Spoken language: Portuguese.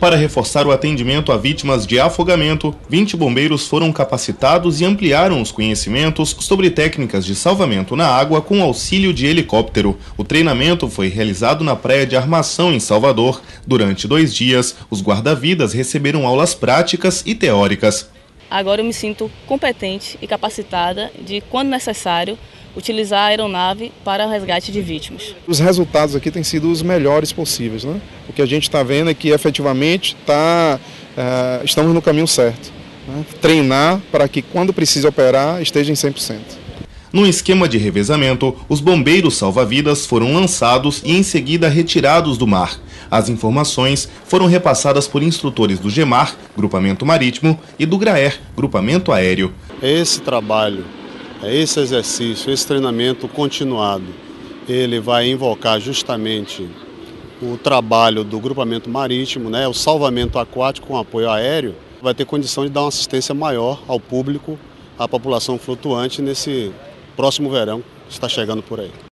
Para reforçar o atendimento a vítimas de afogamento, 20 bombeiros foram capacitados e ampliaram os conhecimentos sobre técnicas de salvamento na água com auxílio de helicóptero. O treinamento foi realizado na praia de Armação, em Salvador. Durante dois dias, os guarda-vidas receberam aulas práticas e teóricas. Agora eu me sinto competente e capacitada de, quando necessário, utilizar a aeronave para o resgate de vítimas. Os resultados aqui têm sido os melhores possíveis. Né? O que a gente está vendo é que efetivamente tá, uh, estamos no caminho certo. Né? Treinar para que quando precisa operar esteja em 100%. No esquema de revezamento, os bombeiros salva-vidas foram lançados e em seguida retirados do mar. As informações foram repassadas por instrutores do GEMAR, Grupamento Marítimo, e do GRAER, Grupamento Aéreo. Esse trabalho esse exercício, esse treinamento continuado, ele vai invocar justamente o trabalho do grupamento marítimo, né, o salvamento aquático com apoio aéreo, vai ter condição de dar uma assistência maior ao público, à população flutuante nesse próximo verão que está chegando por aí.